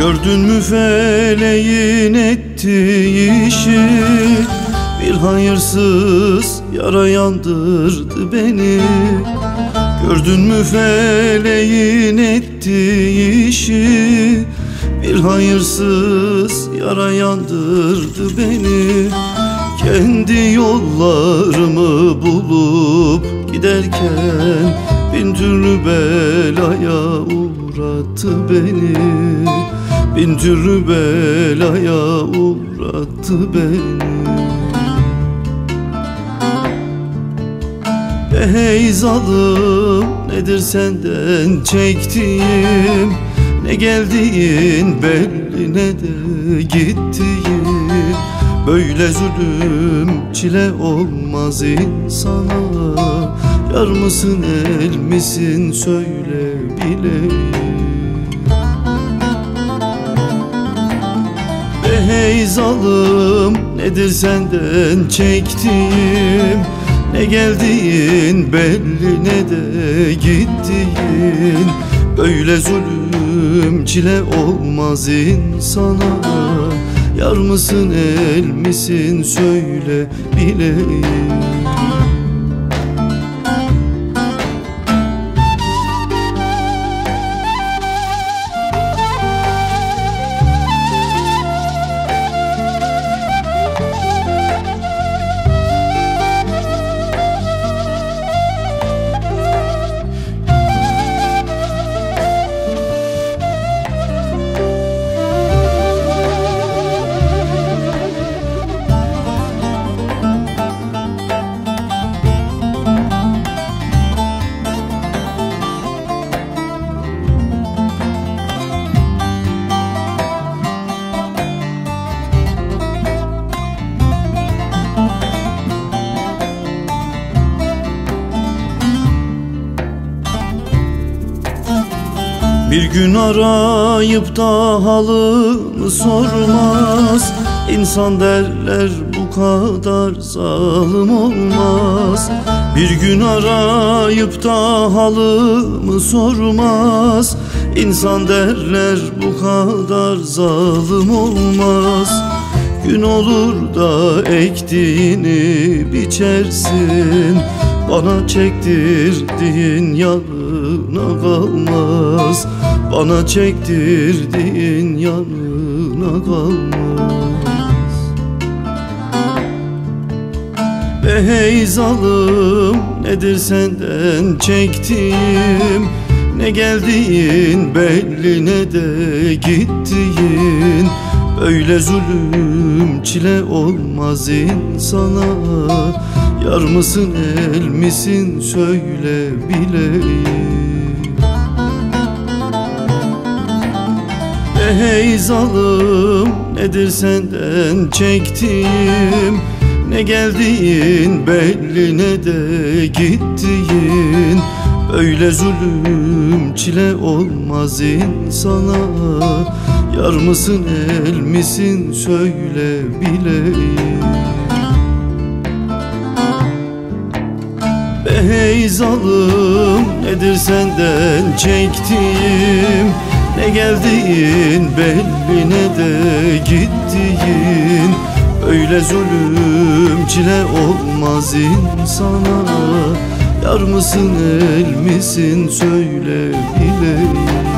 Gördün mü feleğin ettiği işi? Bir hayırsız yara yandırdı beni. Gördün mü feleğin ettiği işi? Bir hayırsız yara yandırdı beni. Kendi yollarımı bulup giderken Bin türlü belaya uğrattı beni. Bin türlü belaya uğrattı beni. Ey zalim nedir senden çektiğim? Ne geldiğin belli ne de gittiğin. Böyle zulüm çile olmaz insana Yar mısın el misin? Söyle bileyim Ey zalim nedir senden çektiğim? Ne geldiğin belli ne de gittiğin. Böyle zulüm çile olmaz insana. Yar mısın el misin? Söyle bileyim Bir gün arayıp da halımı sormaz. İnsan derler bu kadar zalim olmaz. Bir gün arayıp da halımı sormaz. İnsan derler bu kadar zalim olmaz. Gün olur da ektiğini biçersin. Bana çektirdiğin yanına kalmaz. Bana çektirdiğin yanına kalmaz. Ey zalim nedir senden çektiğim? Ne geldiğin belli ne de gittiğin. Öyle zulüm çile olmaz insana. Yar mısın el misin söyle bileyim Ey zalim nedir senden çektiğim? Ne geldiğin belli ne de gittiğin. Öyle zulüm çile olmaz insana. Yar mısın el misin söyle bileyim. Ey zalim nedir senden çektiğim Ne geldiğin belli ne de gittiğin. Öyle zulüm çile olmaz insana. Yar mısın el misin söyle bileyim